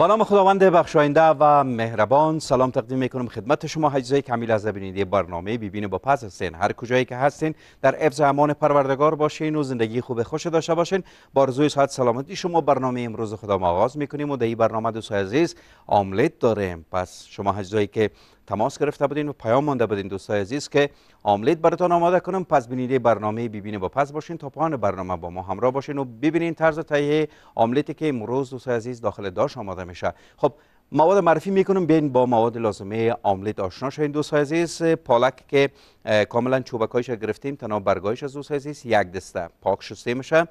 با نام خداوند بخشاینده و مهربان سلام تقدیم می‌کنم خدمت شما حجزه کمیل از بیننده برنامه بیبین با پس هستین هر کجایی که هستین در افز امان پروردگار باشین و زندگی خوب خوش داشته باشین. با آرزوی صحت سلامتی شما برنامه امروز خدا آغاز می‌کنیم و در این برنامه دوستای عزیز آملت داریم. پس شما حجزایی که تماس گرفته بودین و پیام مانده بودین دوستای عزیز که آملت براتون آماده کنم. پس بینیده برنامه ببینه با پس باشین تا پایان برنامه با ما همراه باشین و ببینین طرز تهیه آملتی که امروز دوستای عزیز داخل داش آماده میشه. خب مواد معرفی می‌کنم. بین با مواد لازمه آملت آشنا شوین دوستای عزیز. پالک که کاملا چوبکایش گرفتیم تنها برگایش از دوستای عزیز. یک دسته پاک شسته میشه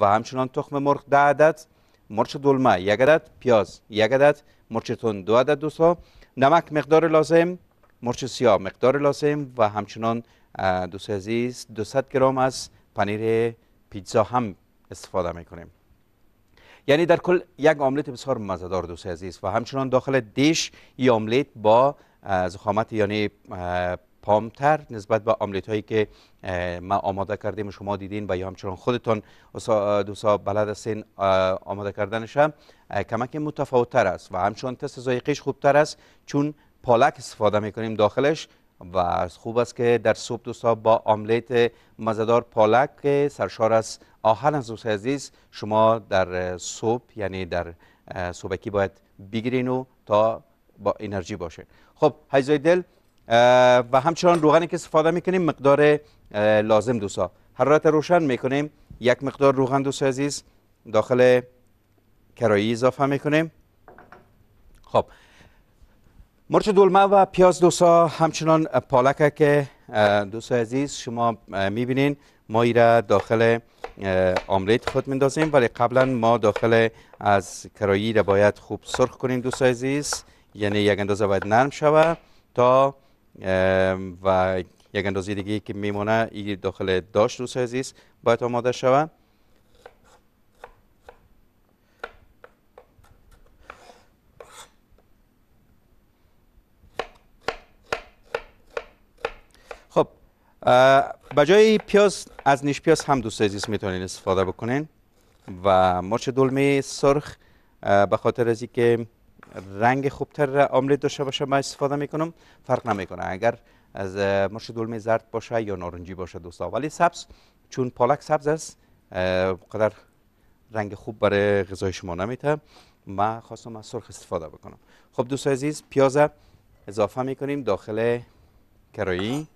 و همچنان تخم مرغ ده عدد مرچ دلمه یک عدد پیاز یک عدد مرچ تون دو عدد دوستا نمک مقدار لازم مرچ سیاه مقدار لازم و همچنان دوست عزیز 200 گرم از پنیر پیتزا هم استفاده می‌کنیم. یعنی در کل یک آملت بسیار مزدار دوست عزیز و همچنان داخل دیش این آملت با زخامت یعنی پامتر نسبت به آملت هایی که ما آماده کردیم شما دیدین و یا همچنان خودتون دوستا بلد هستین آماده کردنش کمک متفاوت است و همچنان تست ذائقهش خوبتر است چون پالک استفاده می‌کنیم داخلش و خوب است که در صبح دوستا با آملت مزدار پالک سرشار از آهن از دوست عزیز شما در صبح یعنی در صبحکی باید بگیرین و تا با انرژی باشه. خب حیزای دل و همچنان روغنی که استفاده می‌کنیم مقدار لازم دوستا. حرارت روشن می‌کنیم یک مقدار روغن دوست عزیز داخل کرایی اضافه می‌کنیم. خب. مرچ دلمه و پیاز دوستا همچنان پالکه که دوست عزیز شما می‌بینین ما ایره داخل آملیت خود مندازیم ولی قبلا ما داخل از کرایی را باید خوب سرخ کنیم دوست عزیز. یعنی یک اندازه باید نرم شود تا و یک اندازه دیگه که میمونه این داخل داشت دوست عزیز باید آماده شود خب بجای پیاز از نیش پیاز هم دوست عزیز می‌تونین استفاده بکنین. و مرچ دلمه سرخ به خاطر از که رنگ خوبتر آملت داشته باشه من استفاده می‌کنم. فرق نمی‌کنه. اگر از مرچ دلمه زرد باشه یا نارنجی باشه دوستا. ولی سبز چون پالک سبز است قدر رنگ خوب برای غذای شما نمیته ما خواستم از سرخ استفاده بکنم. خب دوست عزیز پیاز اضافه می‌کنیم داخل کرایی.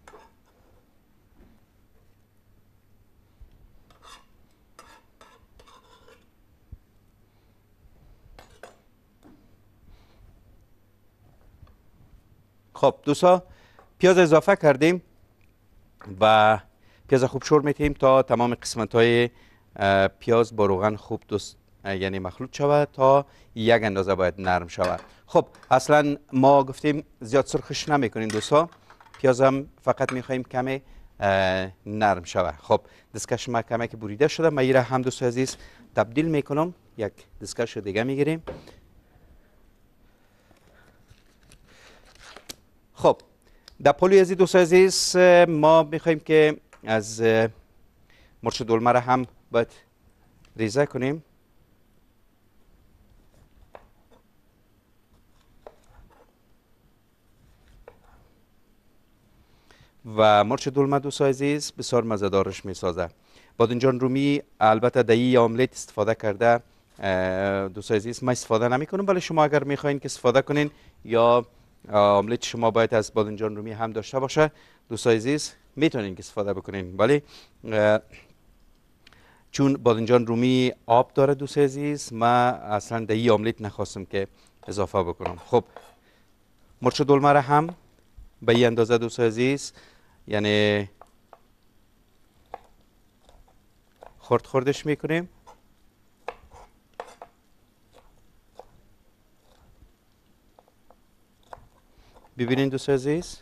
خب دوستا پیاز اضافه کردیم و پیاز خوب شور میتیم تا تمام قسمت های پیاز با روغن خوب دوست یعنی مخلوط شود تا یک اندازه باید نرم شود. خب اصلا ما گفتیم زیاد سرخش نمی کنیم دوستا پیاز هم فقط میخواییم کمی نرم شود. خب دستکش ما کمی که بریده شده ما ایره هم دوست عزیز تبدیل می‌کنم یک دستکش دیگه می‌گیریم خب در پلوی از دوست عزیز ما می‌خوایم که از مرچ دلمه را هم باید ریزه کنیم. و مرچ دلمه دوست عزیز بسیار مزدارش می‌سازه. بادنجان رومی البته دهی آملت استفاده کرده. دوست عزیز ما استفاده نمی کنم ولی شما اگر می‌خواین که استفاده کنین یا آملت شما باید از بادنجان رومی هم داشته باشه. دوستای عزیز می‌تونین که استفاده بکنین. ولی چون بادنجان رومی آب داره دوست عزیز ما اصلا در این آملت نخواستم که اضافه بکنم. خب مرچ دلمه هم به این اندازه دوست عزیز یعنی خورد خوردش می‌کنیم. ببینین دوست عزیز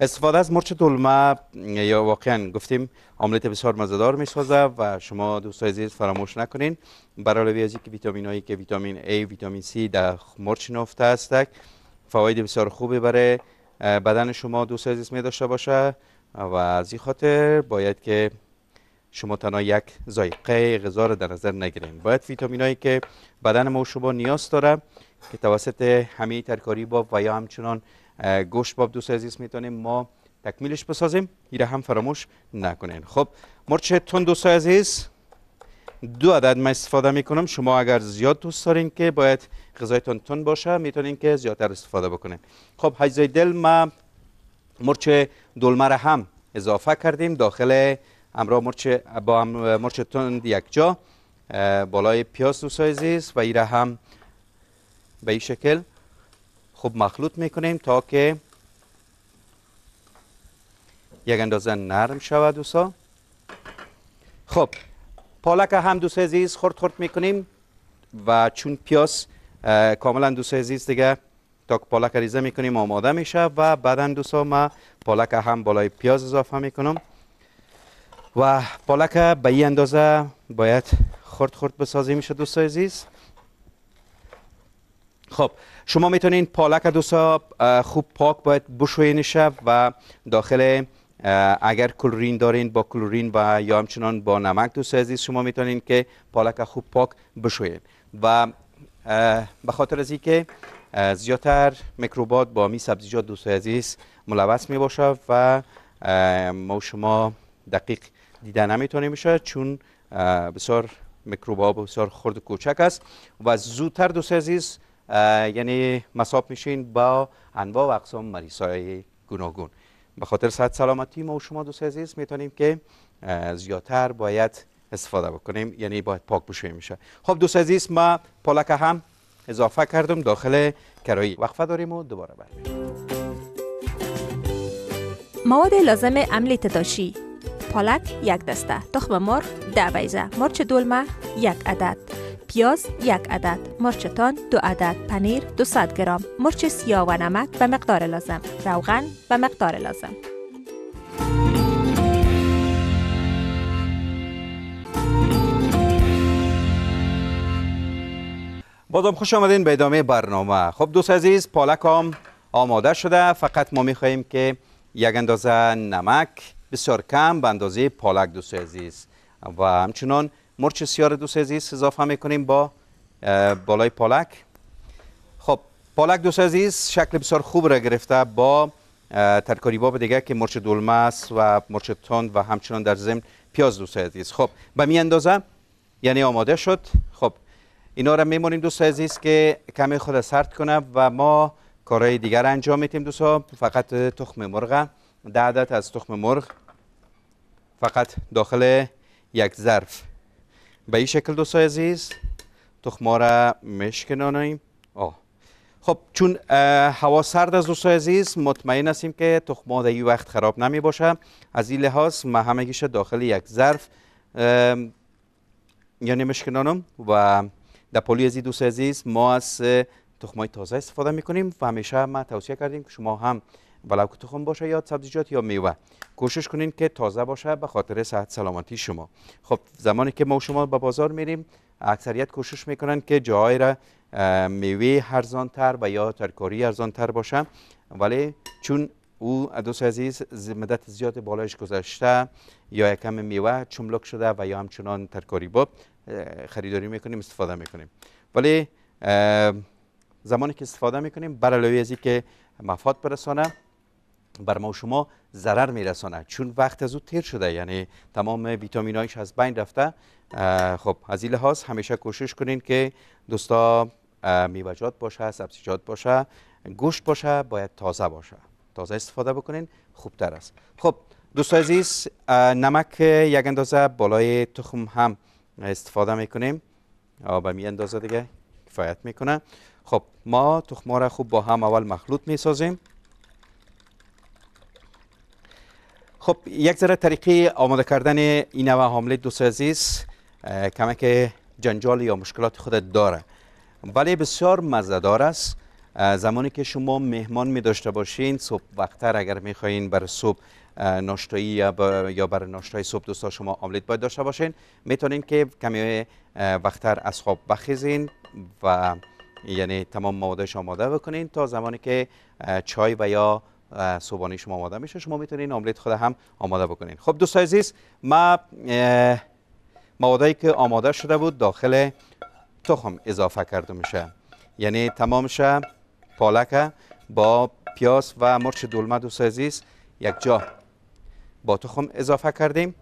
استفاده از مرچ دلمه یا واقعا گفتیم آملت بسیار مزدار می و شما دوست عزیز فراموش نکنین. برای از که ویتامین هایی که ویتامین A ویتامین C در مرچ نفته است فواید بسیار خوبی برای بدن شما دوست عزیز می داشته باشه. و از این خاطر باید که شما تنها یک ذائقه غذا رو در نظر نگیرین. باید ویتامینایی که بدن ما شما نیاز داره که توسط همه ترکاری باب و یا همچنان گوشت باب دوست عزیز می‌تونیم ما تکمیلش بسازیم. ایره هم فراموش نکنین. خب مرچ تون دوست عزیز دو عدد من استفاده می‌کنم. شما اگر زیاد دوست دارین که باید غذایتون تون باشه می‌تونین که زیادتر استفاده بکنین. خب حجزای دل ما مرچ دلمه هم اضافه کردیم داخل امرا مرچ با مرچ تند یک جا. بالای پیاز دوست عزیز و ایره هم به این شکل خوب مخلوط می‌کنیم تا که یک اندازه نرم شود دوستا. خب پالک هم دوست عزیز خورد خورد می‌کنیم و چون پیاز کاملا دوست عزیز دیگه تا پالک ریزه می‌کنیم آماده میشه و بعدا دوستا ما پالک هم بالای پیاز اضافه می‌کنم. و پالک به این اندازه باید خورد خورد بسازی میشه دوست عزیز. خب شما می‌تونین پالک دوستا خوب پاک باید بشوینشه و داخل اگر کلورین دارین با کلورین و یا همچنان با نمک دوست عزیز شما می‌تونین که پالک خوب پاک بشوین و به خاطر از که زیادتر میکروبات با می سبزیجات دوست عزیز ملوث می باشه و ما شما دقیق دیده نمی‌تونیم میشه چون بسیار میکروبا بسیار خرد کوچک است و زودتر دوست عزیز یعنی مصاب میشین با انواع و اقسام مریض های گوناگون. به خاطر صحت سلامتی ما و شما دوست عزیز می‌تونیم که زیادتر باید استفاده بکنیم یعنی باید پاک بشویم میشه. خب دوست عزیز ما پالک هم اضافه کردم داخل کرایی وقفه داریم و دوباره برمیم مواد لازم عمل تداشی. پالک یک دسته تخم مرغ ده بیزه مرچ دلمه یک عدد پیاز یک عدد مرچ تان دو عدد پنیر 200 گرم مرچ سیاه و نمک به مقدار لازم روغن به مقدار لازم. بازم خوش آمدین به ادامه برنامه. خب دوست عزیز پالک هم آماده شده فقط ما میخواییم که یک اندازه نمک بسیار کم به اندازه پالک دوست عزیز. و همچنان مرچ سیاه دوست عزیز اضافه می‌کنیم با بالای پالک. خب پالک دوست عزیز شکل بسیار خوب را گرفته با ترکاری باب دیگه که مرچ دلمه است و مرچ تند و همچنان در ضمن پیاز دوست عزیز. خب به می اندازه یعنی آماده شد. خب اینا را میمونیم دوست عزیز که کمی خود سرد کنه و ما کارهای دیگر انجام میتیم دوستا فقط تخم مرغ. ده عدد از تخم مرغ فقط داخل یک ظرف. به این شکل دوستای عزیز تخما را مشکنانیم آه. خب چون هوا سرد از دوستای عزیز مطمئن هستیم که تخما در این وقت خراب نمی باشه. از این لحاظ ما همگیش داخل یک ظرف یعنی مشکنانم و در پولی از دوست عزیز ما از تخمای تازه استفاده می‌کنیم و همیشه ما توصیه کردیم که شما هم ولو که تخم باشه یا سبزیجات یا میوه. کوشش کنین که تازه باشه به خاطر صحت سلامتی شما. خب زمانی که ما شما به بازار میریم اکثریت کوشش می‌کنن که جای را میوه ارزان تر و یا ترکاری ارزان تر باشه. ولی چون او دوست عزیز مدت زیاد بالایش گذشته یا یکم میوه چملک شده و یا همچنان ترکاری باب خریداری می‌کنیم استفاده می‌کنیم. ولی زمانی که استفاده می‌کنیم برای از که مفاد برسانه بر ما شما ضرر میرسانه چون وقت از او تیر شده یعنی تمام ویتامینایش از بین رفته. خب از این لحاظ همیشه کوشش کنین که دوستا میوجات باشه سبزیجات باشه گوشت باشه باید تازه باشه. تازه استفاده بکنین خوبتر است. خب دوست عزیز نمک یک اندازه بالای تخم هم استفاده می‌کنیم. به می اندازه دیگه کفایت می‌کنه. خب ما تخم را خوب با هم اول مخلوط می‌سازیم. خب یک ذره طریقه آماده کردن این نوع حامله دوست عزیز کمک جنجال یا مشکلات خود داره. ولی بسیار مزدار است. زمانی که شما مهمان می داشته باشین صبح وقتتر اگر می خواهین برای صبح ناشتایی یا, برای ناشتای صبح دوستا شما آملیت باید داشته باشین. می‌تونین که کمی وقتتر از خواب بخیزین و یعنی تمام موادش آماده بکنین تا زمانی که چای و یا صبحانه شما آماده میشه. شما می‌تونین آملت خود هم آماده بکنین. خب دوست عزیز ما موادایی که آماده شده بود داخل تخم اضافه کرده میشه. یعنی تمامش پالک با پیاز و مرچ دلمه دوست عزیز یک جا با تخم اضافه کردیم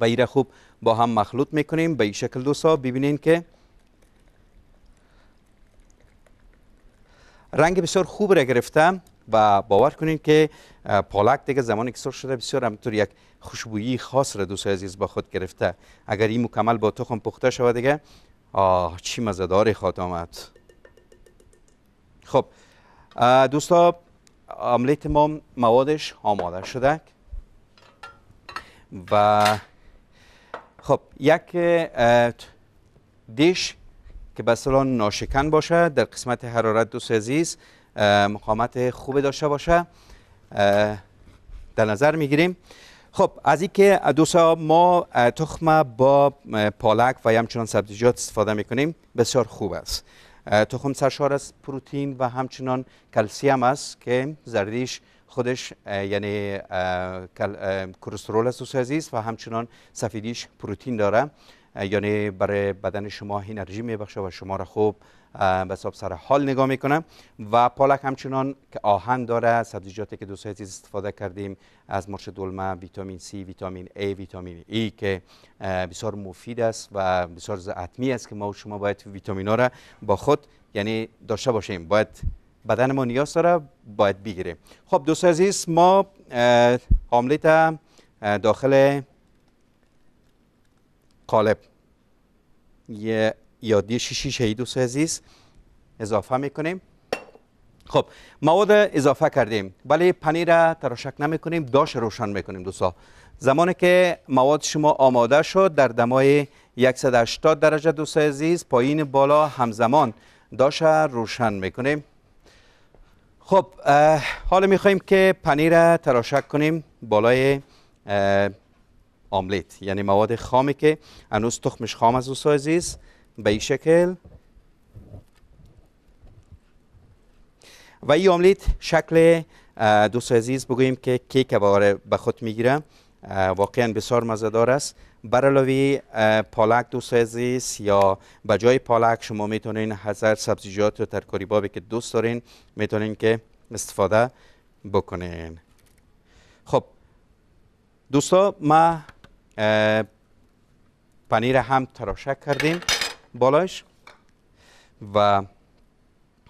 و ایره خوب با هم مخلوط می‌کنیم. به این شکل دوستا ببینین که رنگ بسیار خوب را گرفتم و باور کنین که پالک دیگه زمانی که سرخ شده بسیار همطور یک خوشبویی خاص را دوست عزیز با خود گرفته. اگر این مکمل با تخم پخته شود دیگه آه چی مزداری خواهد آمد. خب دوستا آملیت ما موادش آماده شده. و خب یک دیش که به ناشکن باشه در قسمت حرارت دوست عزیز مقامت خوب داشته باشه. در نظر می‌گیریم. خب از اینکه دوستا ما تخم با پالک و همچنان سبزیجات استفاده می‌کنیم بسیار خوب است. تخم سرشار از پروتین و همچنان کلسیم است که زردیش خودش یعنی کلسترول است عزیز و همچنان سفیدیش پروتین داره. یعنی برای بدن شما انرژی میبخشه و شما را خوب به سر حال نگاه می‌کنه و پالک همچنان که آهن داره سبزیجاتی که دوست عزیز استفاده کردیم از مرچ دلمه ویتامین سی ویتامین A ویتامین ای که بسیار مفید است و بسیار حتمی است که ما و شما باید ویتامین ها را با خود یعنی داشته باشیم. باید بدن ما نیاز داره باید بگیریم. خب دوست عزیز ما آملیت داخل قالب. یه یادی شیشی شهید دوست عزیز اضافه می‌کنیم. خب مواد اضافه کردیم. ولی پنیر را تراشک نمی کنیم داش روشن می‌کنیم دوستا. زمانی که مواد شما آماده شد در دمای 180 درجه دوست عزیز پایین بالا همزمان داش روشن می‌کنیم. خب حالا می‌خوایم که پنیر را تراشک کنیم بالای آملیت یعنی مواد خامی که هنوز تخمش خام از دوست عزیز به این شکل. و این آملیت شکل دوست عزیز بگوییم که کیک به خود می‌گیره. واقعا بسیار مزدار است. بر پالک دوست عزیز یا به جای پالک شما می‌تونین هزار سبزیجات و ترکاری بابی که دوست دارین می‌تونین که استفاده بکنین. خب دوستا ما پنیر هم تراشک کردیم. بالایش و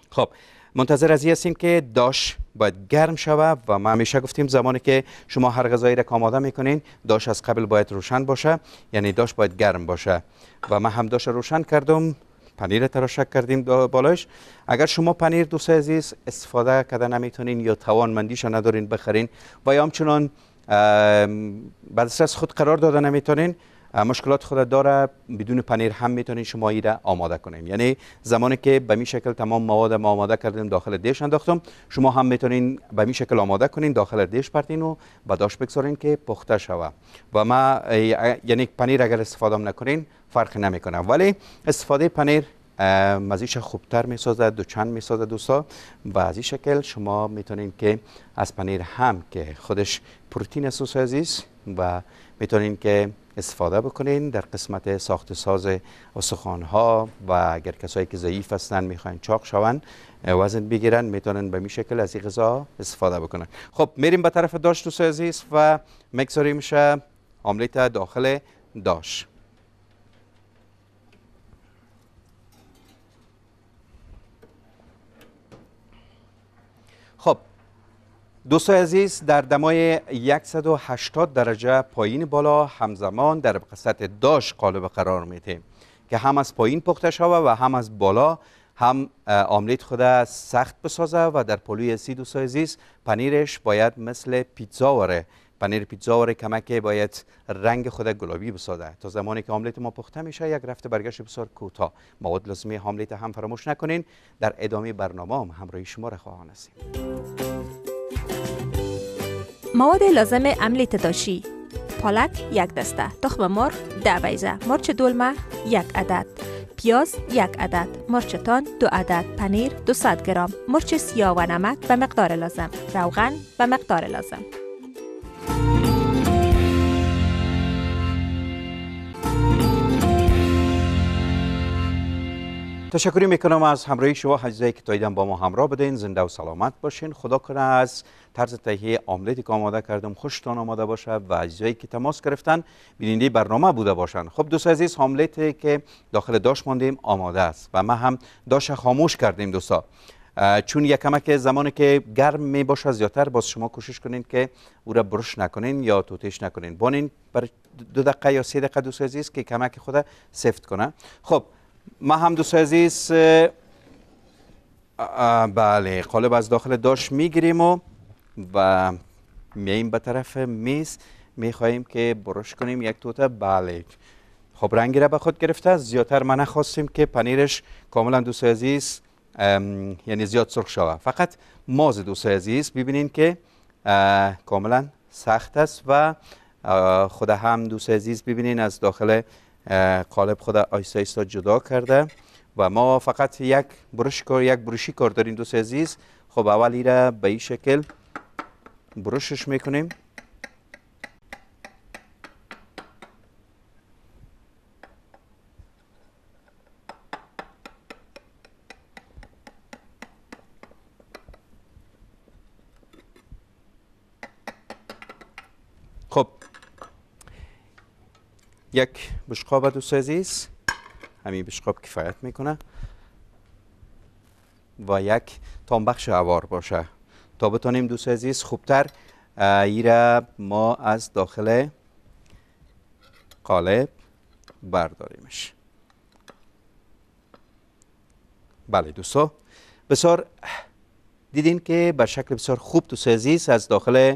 خب منتظر از هستیم که داش باید گرم شود و ما همیشه گفتیم زمانی که شما هر غذایی را آماده می‌کنین داش از قبل باید روشن باشه یعنی داش باید گرم باشه. و ما هم داش روشن کردم پنیر تراشک کردیم بالایش اگر شما پنیر دوست عزیز استفاده کرده نمی‌تونین یا توانمندیش ندارین بخرین و یا همچنان از خود قرار داده نمی‌تونین مشکلات خود داره. بدون پنیر هم می‌تونین شما ایره آماده کنیم. یعنی زمانی که به می شکل تمام مواد ما آماده کردیم داخل دیش انداختم شما هم می‌تونین به می شکل آماده کنین داخل دیش پرتین و به داش بگذارین که پخته شوه. و ما یعنی پنیر اگر استفاده نکنین فرق نمی‌کنه. ولی استفاده پنیر مزیش خوبتر می سازد دو چند می سازد دوستا. و از این شکل شما می‌تونین که از پنیر هم که خودش پروتین است و می‌تونین که استفاده بکنین در قسمت ساخت ساز استخوان ها و اگر کسایی که ضعیف هستن می‌خواین چاق شون وزن بگیرن می‌تونن به می شکل از این غذا استفاده بکنن. خب میریم به طرف داش دوست عزیز و مکسوری میشه آملیت داخل داش خب دوست عزیز در دمای 180 درجه پایین بالا همزمان در قسمت داش قالب قرار میتیم که هم از پایین پخته شوه و هم از بالا هم آملیت خود سخت بسازه و در پلوی سی دوست عزیز پنیرش باید مثل پیتزا وره پنیر پیتزا وره کمک باید رنگ خود گلابی بسازه. تا زمانی که آملیت ما پخته میشه یک رفته برگشت بسیار کوتاه. مواد لازمی آملیت هم فراموش نکنین. در ادامه برنامه هم همراه شما را خواهان هستیم. مواد لازم عمل تداشی. پالک یک دسته. تخم مرغ ده بیزه مرچ دلمه یک عدد. پیاز یک عدد. مرچ تان دو عدد. پنیر 200 گرم. مرچ سیاه و نمک به مقدار لازم. روغن به مقدار لازم. تشکری می‌کنم از همراهی شما حجزایی که تاییدن با ما همراه بدین زنده و سلامت باشین. خدا کنه از طرز تهیه آملتی که آماده کردم خوشتان آماده باشه و اجزایی که تماس گرفتن بیننده برنامه بوده باشن. خب دوست عزیز آملتی که داخل داش ماندیم آماده است و ما هم داش خاموش کردیم دوستا. چون یک کمک زمانی که گرم می باشه زیادتر باز شما کوشش کنین که او را برش نکنین یا توتش نکنین. بانین بر دو دقیقه یا سه دقیقه دوست عزیز که کمک خود سفت کنه. خب ما هم دوست عزیز بله قالب از داخل داش می‌گیریم و و میاییم به طرف میز. می‌خواهیم که برش کنیم یک توته بله. خب رنگی را به خود گرفته زیادتر ما نخواستیم که پنیرش کاملا دوست عزیز یعنی زیاد سرخ شوه فقط ماز دوست عزیز ببینین که کاملا سخت است و خود هم دوست عزیز ببینین از داخل قالب خود آیستا آیستا جدا کرده و ما فقط یک برش کار یک بروشی کار داریم دوست عزیز. خب اولی را به این شکل برشش می‌کنیم خب یک بشقاب دوست عزیز همین بشقاب کفایت می‌کنه. و یک تانبخش عوار باشه. تا بتانیم دوست عزیز خوبتر ایره ما از داخل قالب برداریمش. بله دوستا بسیار دیدین که به شکل بسیار خوب دوست عزیز از داخل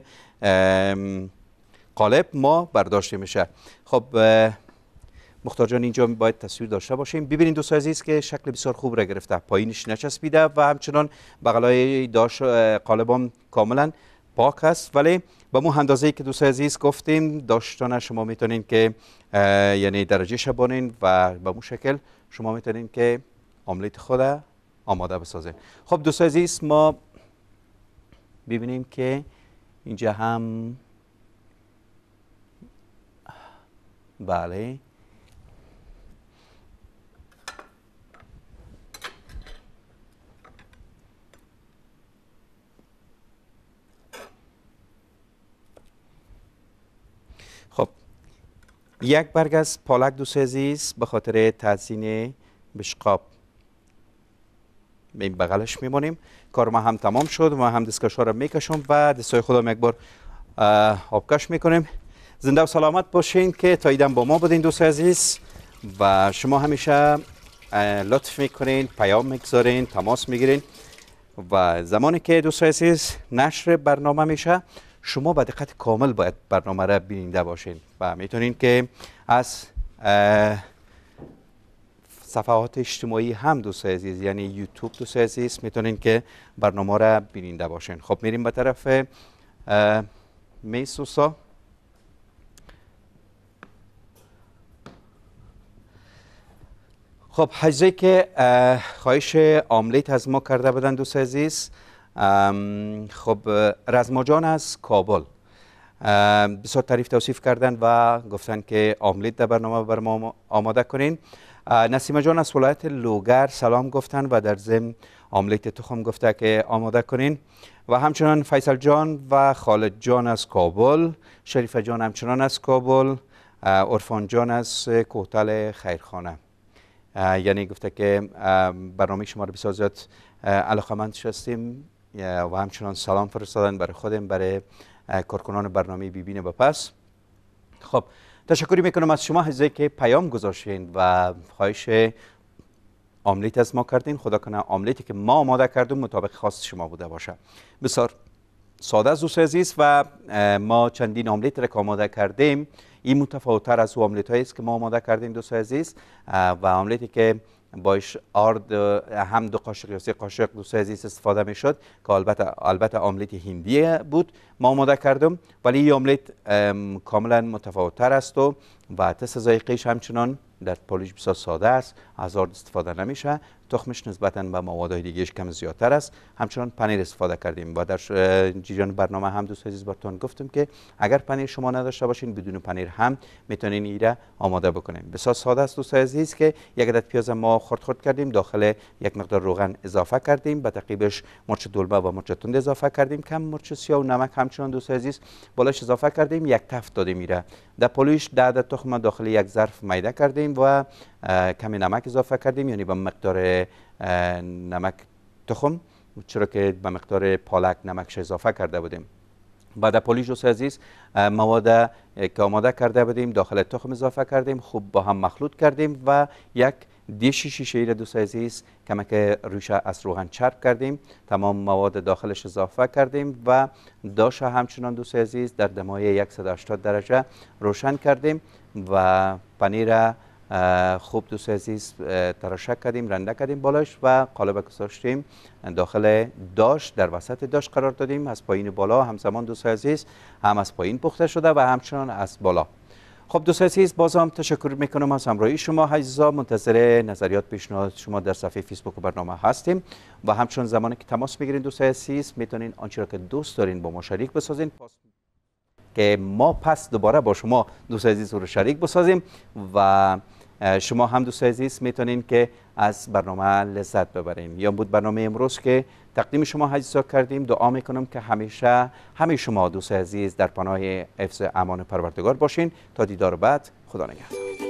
قالب ما برداشته میشه. خب مختار جان اینجا باید تصویر داشته باشیم. ببینید دوست عزیز که شکل بسیار خوب را گرفته. پایینش نچسبیده و همچنان بغلای داش قالبان کاملا پاک است. ولی به مو اندازه که دوست عزیز گفتیم داشتانه شما می‌تونین که یعنی درجه شبانین و به مو شکل شما می‌تونین که آملیت خود آماده بسازین. خب دوست عزیز ما ببینیم که اینجا هم بله. خب یک برگ از پالک دوست عزیز به خاطر تزیین بشقاب. به بغلش میمونیم. کار ما هم تمام شد. ما هم دستکش ها رو می‌کشم و دستای خودم یک بار آبکش می‌کنیم. زنده و سلامت باشین که تاییدم با ما بودین دوست عزیز. و شما همیشه لطف می‌کنین پیام می‌گذارین تماس می‌گیرین. و زمانی که دوست عزیز نشر برنامه میشه شما به دقت کامل باید برنامه را بیننده باشین. و می‌تونین که از صفحات اجتماعی هم دوست عزیز یعنی یوتیوب دوست عزیز می‌تونین که برنامه را بیننده باشین. خب میریم به طرف میسوسا. خب حجزه که خواهش آملیت از ما کرده بودن دوست عزیز. خب رزما جان از کابل. بسیار تعریف توصیف کردن و گفتن که آملیت در برنامه بر ما آماده کنین. نسیمه جان از ولایت لوگر سلام گفتن و در ضمن آملیت تخم گفته که آماده کنین. و همچنان فیصل جان و خالد جان از کابل شریفه جان همچنان از کابل عرفان جان از کوتل خیرخانه. یعنی گفته که برنامه شما رو بسیار زیاد علاقمند شستیم. و همچنان سلام فرستادن برای خودم برای کارکنان برنامه بیبین با پس خب تشکری می‌کنم از شما حضایی که پیام گذاشتین و خواهش آملیت از ما کردین. خدا کنه آملیتی که ما آماده کردیم مطابق خواست شما بوده باشه. بسیار ساده از دوست عزیز و ما چندین آملیت را که آماده کردیم این متفاوتتر از آملیت هایی است که ما آماده کردیم دوست عزیز. و آملیتی که باش آرد هم دو قاشق یا سه قاشق دوست عزیز استفاده می شد که البته البته آملیت هندی بود ما آماده کردم. ولی این آملیت کاملا متفاوتتر است و و تست ذائقهش همچنان در پولیش بسیار ساده است از آرد استفاده نمیشه. تخمش نسبتا به مواد دیگهش کم زیادتر است. همچنان پنیر استفاده کردیم و در جریان برنامه هم دوست عزیز براتون گفتم که اگر پنیر شما نداشته باشین بدون پنیر هم می‌تونین ایره آماده بکنیم بسیار ساده است دوست عزیز که یک عدد پیاز ما خرد خرد کردیم داخل یک مقدار روغن اضافه کردیم به تقیبش مرچ دلمه و مرچ تند اضافه کردیم کم مرچ سیاه و نمک همچنان دوست عزیز بالاش اضافه کردیم یک تفت دادیم میره در پولیش ده عدد تخم داخل یک ظرف میده کردیم و کمی نمک اضافه کردیم یعنی به مقدار نمک تخم چرا که به مقدار پالک نمکش اضافه کرده بودیم. بعد پولیش دوست عزیز مواد که آماده کرده بودیم داخل تخم اضافه کردیم خوب با هم مخلوط کردیم و یک دیش شیشه ای دوست عزیز کمک روش از روغن چرب کردیم. تمام مواد داخلش اضافه کردیم و داش همچنان دوست عزیز در دمای 180 درجه روشن کردیم و پنیر خوب دوست عزیز تراشک کردیم رنده کردیم بالاش و قالب گذاشتیم داخل داش در وسط داش قرار دادیم. از پایین بالا همزمان دوست عزیز هم از پایین پخته شده و همچنان از بالا. خب دوست عزیز بازم تشکر می‌کنم از همراهی شما عزیزا. منتظر نظریات پیشنهاد شما در صفحه فیسبوک برنامه هستیم و همچنان زمانی که تماس می‌گیرین دوست عزیز می‌تونین آنچه را که دوست دارین با ما شریک بسازین. که ما پس دوباره با شما دوست عزیز رو شریک بسازیم و شما هم دوست عزیز می‌تونین که از برنامه لذت ببرین یا بود برنامه امروز که تقدیم شما عزیزا کردیم دعا می‌کنم که همیشه همه شما دوست عزیز در پناه حفظ امان پروردگار باشین. تا دیدار بعد خدا نگهدار.